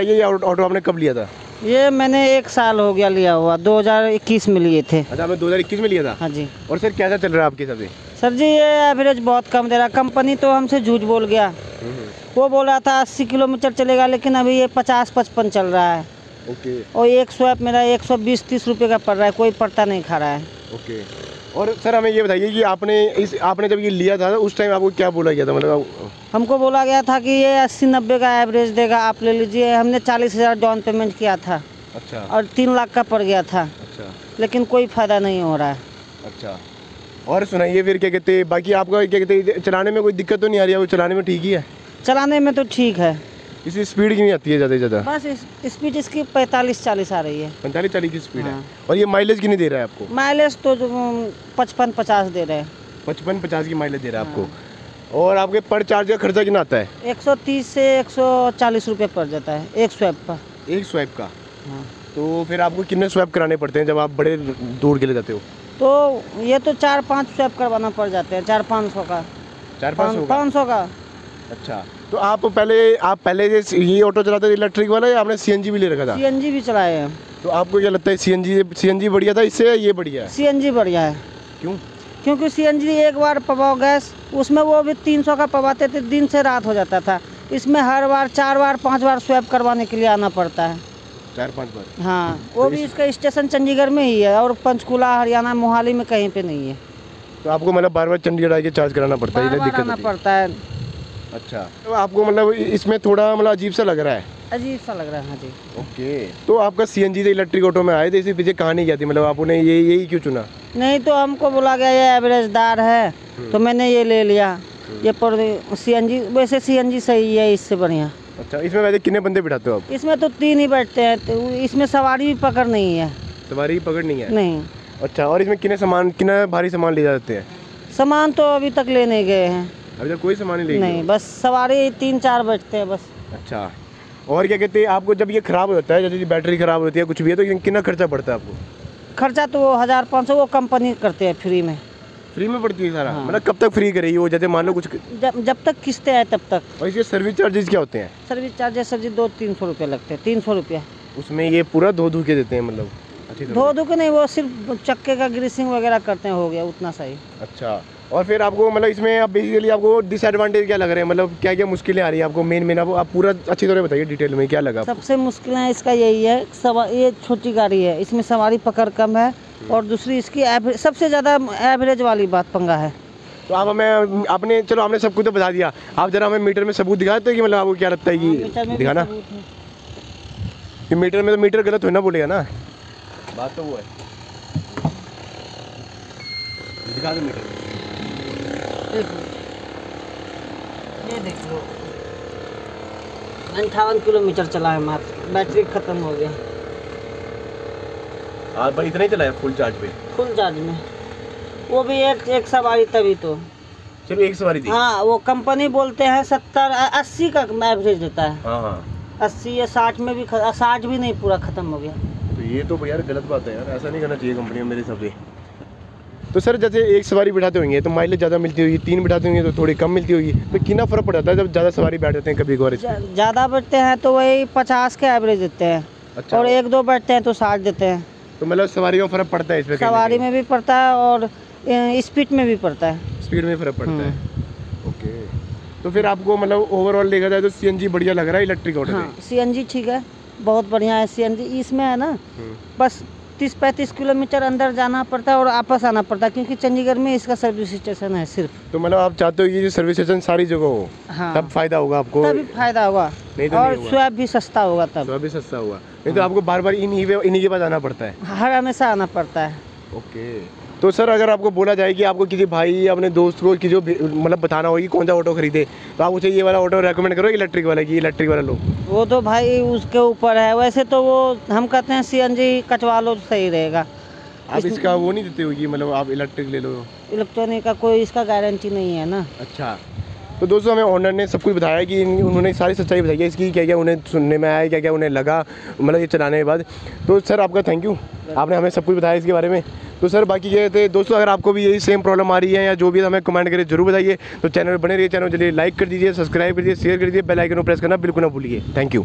ये ऑटो आपने कब लिया था? ये मैंने एक साल हो गया लिया हुआ। 2021 में लिए थे। अच्छा आपने 2021 में लिया था? हाँ जी। और सर कैसा चल रहा है आपके हिसाब से सर जी ये एवरेज बहुत कम दे रहा। कंपनी तो हमसे झूठ बोल गया। वो बोल रहा था 80 किलोमीटर चलेगा लेकिन अभी ये 50 पचपन चल रहा है। ओके और एक स्वैप मेरा 120 30 रुपए का पड़ रहा है। कोई पड़ता नहीं खा रहा है। ओके और सर हमें ये बताइए कि आपने इस आपने जब ये लिया था उस टाइम आपको क्या बोला गया था? मतलब हमको बोला गया था कि ये अस्सी नब्बे का एवरेज देगा आप ले लीजिए। हमने चालीस हज़ार डाउन पेमेंट किया था। अच्छा। और तीन लाख का पड़ गया था। अच्छा। लेकिन कोई फ़ायदा नहीं हो रहा है। अच्छा। और सुनाइए फिर क्या कहते बाकी आपका क्या कहते चलाने में कोई दिक्कत तो नहीं आ रही? है वो चलाने में ठीक ही है? चलाने में तो ठीक है। इसी स्पीड की नहीं आती है ज़्यादा से ज़्यादा? बस इस- स्पीड इसकी पैंतालीस चालीस आ रही है। पैंतालीस चालीस की स्पीड हाँ। है। हाँ। और ये माइलेज की नहीं दे रहा है आपको? माइलेज तो पचपन पचास दे रहे हैं। पचपन पचास की माइलेज दे रहा है हाँ। आपको और आपके पर चार्ज का खर्चा कितना आता है? 130 से 140 रुपए पड़ जाता है एक स्वैप का। एक स्वैप का? हाँ। तो फिर आपको कितने स्वैप कराने पड़ते हैं जब आप बड़े दूर के लिए जाते हो? तो ये तो चार पाँच स्वैप करवाना पड़ जाते हैं चार पाँच सौ का। चार सौ पाँच सौ का। अच्छा। तो आप पहले आप पहले ये ऑटो चलाते थे इलेक्ट्रिक वाला या आपने सीएनजी भी ले रखा था? सीएनजी भी चलाए हैं। तो आपको क्या लगता है सीएनजी सीएनजी बढ़िया था इससे ये बढ़िया है? सीएनजी बढ़िया है। क्यों? क्योंकि सीएनजी एक बार पवाओ गैस उसमें वो भी तीन सौ का पवाते थे दिन से रात हो जाता था। इसमें हर बार चार बार पाँच बार स्वैप करवाने के लिए आना पड़ता है। चार पाँच बार? हाँ वो भी इसका स्टेशन चंडीगढ़ में ही है और पंचकूला हरियाणा मोहाली में कहीं पे नहीं है। तो आपको मतलब बार बार चंडीगढ़ आके चार्ज कराना पड़ता है है। पड़ता है। अच्छा। तो आपको मतलब इसमें थोड़ा मतलब अजीब सा लग रहा है। अजीब सा लग रहा है हाँ जी। ओके। तो आपका सीएनजी से इलेक्ट्रिक ऑटो में आए थे इसी पीछे कहानी क्या थी? मतलब आपने ये यही क्यों चुना? नहीं तो हमको बोला गया ये एवरेजदार है तो मैंने ये ले लिया। ये पर सी एन जी वैसे सी एन जी सही है इससे बढ़िया। अच्छा इसमें वैसे कितने बंदे बिठाते हो आप? इसमें तो तीन ही बैठते हैं तो इसमें सवारी भी पकड़ नहीं है। सवारी पकड़ नहीं है? नहीं। अच्छा और इसमें कितने सामान कितने भारी सामान ले जाते हैं? सामान तो अभी तक लेने गए हैं। अभी तक कोई सामान नहीं नहीं बस सवारी तीन चार बैठते हैं बस। अच्छा। और क्या कहते हैं आपको जब ये खराब हो जाता है जैसे बैटरी खराब होती है कुछ भी है तो कितना खर्चा पड़ता है आपको? खर्चा तो वो हज़ार पाँच सौ वो कंपनी करते हैं फ्री में। फ्री में पड़ती है सारा? हाँ। मतलब कब तक फ्री करेगी वो? जैसे मान लो कुछ जब जब तक किस्तें आए तब तक। और इसके सर्विस चार्जेस क्या होते हैं? सर्विस चार्जेस सर जी दो तीन सौ रुपये लगते हैं तीन सौ रुपया। उसमें ये पूरा धो धो के देते हैं मतलब? धो धो के नहीं वो सिर्फ़ चक्के का ग्रीसिंग वगैरह करते हैं हो गया उतना सही। अच्छा। और फिर आपको मतलब इसमें अब बेसिकली आपको डिसएडवांटेज क्या लग रहे हैं? मतलब क्या क्या मुश्किलें आ रही हैं आपको? मेन मेन आप, आप पूरा अच्छी तरह बताइए डिटेल में क्या लगा सबसे मुश्किल है इसका यही है सवा ये छोटी गाड़ी है। इसमें सवारी पकड़ कम है और दूसरी इसकी एवरेज सबसे ज़्यादा एवरेज वाली बात पंगा है। तो आप हमें आपने चलो आपने सब कुछ तो बता दिया। आप जरा हमें मीटर में सबूत दिखा देते हैं कि मतलब आपको क्या लगता है मीटर कि में दिखाना? कि मीटर में तो मीटर गलत हो ना बोलेगा ना? बात तो वो है। दिखा दो मीटर देखो ये देख लो। अंठावन किलोमीटर चला है मात्र। बैटरी खत्म हो गया। हाँ भाई इतना ही चला है फुल चार्ज पे? फुल चार्ज में। वो भी एक एक सवारी तभी तो। चलो एक सवारी थी हाँ वो कंपनी बोलते हैं सत्तर अस्सी का एवरेज देता है। हाँ हाँ। अस्सी या साठ में भी साठ भी नहीं पूरा खत्म हो गया। तो ये तो यार गलत बात है यार। ऐसा नहीं करना चाहिए कंपनी मेरे हिसाब से। तो सर जैसे एक सवारी बिठाते होंगे तो माइलेज ज़्यादा मिलती होगी तीन बिठाते होंगे तो थोड़ी कम मिलती होगी तो कितना फ़र्क पड़ जाता है जब ज़्यादा सवारी बैठ जाते हैं कभी कभार ज़्यादा बैठते हैं तो वही पचास के एवरेज देते हैं। अच्छा। और एक दो बैठते हैं तो साठ देते हैं। तो मतलब सवारी में फ़र्क पड़ता है इसमें सवारी में भी पड़ता है और स्पीड में भी पड़ता है। स्पीड में फ़र्क पड़ता है? ओके। तो फिर आपको मतलब ओवरऑल देखा जाए तो सीएनजी बढ़िया लग रहा है इलेक्ट्रिक ऑटो हाँ सी? ठीक है बहुत बढ़िया है सीएनजी इसमें है ना हम्म। बस तीस पैंतीस किलोमीटर अंदर जाना पड़ता है और आपस आना पड़ता है क्योंकि चंडीगढ़ में इसका सर्विस स्टेशन है सिर्फ़। तो मतलब आप चाहते हो ये सर्विस स्टेशन सारी जगह हो हाँ। तब फ़ायदा होगा आपको? तभी फ़ायदा होगा। नहीं तो और स्वैप भी सस्ता होगा तब। भी सस्ता होगा। नहीं तो आपको बार बार इन्हीं इन्हीं के पास आना पड़ता है। हर हमेशा आना पड़ता है। ओके। तो सर अगर आपको बोला जाए कि आपको किसी भाई या अपने दोस्त को कि जो मतलब बताना हो कि कौन सा ऑटो खरीदे तो आप उसे ये वाला ऑटो रेकमेंड करो इलेक्ट्रिक वाला कि इलेक्ट्रिक वाला लो। वो तो भाई उसके ऊपर है। वैसे तो वो हम कहते हैं सी कटवा लो तो सही रहेगा। आप इसका वो नहीं देते हो मतलब आप इलेक्ट्रिक ले लो? इलेक्ट्रॉनिक का कोई इसका गारंटी नहीं है ना। अच्छा। तो दोस्तों हमें ऑनर ने सब कुछ बताया कि उन्होंने सारी सच्चाई बताई है इसकी क्या क्या उन्हें सुनने में आया क्या क्या उन्हें लगा मतलब ये चलाने के बाद। तो सर आपका थैंक यू आपने हमें सब कुछ बताया इसके बारे में। तो सर, बाकी ये थे। दोस्तों, अगर आपको भी यही सेम प्रॉब्लम आ रही है या जो भी हमें कमेंट करके ज़रूर बताइए। तो चैनल बने रहिए चैनल चलिए लाइक कर दीजिए सब्सक्राइब कर दीजिए शेयर कर दीजिए बेल आइकन को प्रेस करना बिल्कुल ना भूलिए। Thank you